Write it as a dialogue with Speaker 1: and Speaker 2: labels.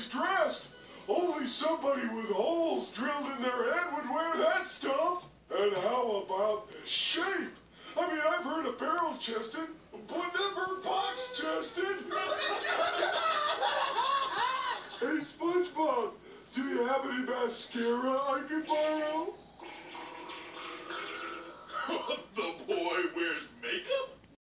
Speaker 1: he's dressed. Only somebody with holes drilled in their head would wear that stuff. And how about the shape? I mean, I've heard of barrel chested, but never box chested. hey, SpongeBob, do you have any mascara I could borrow?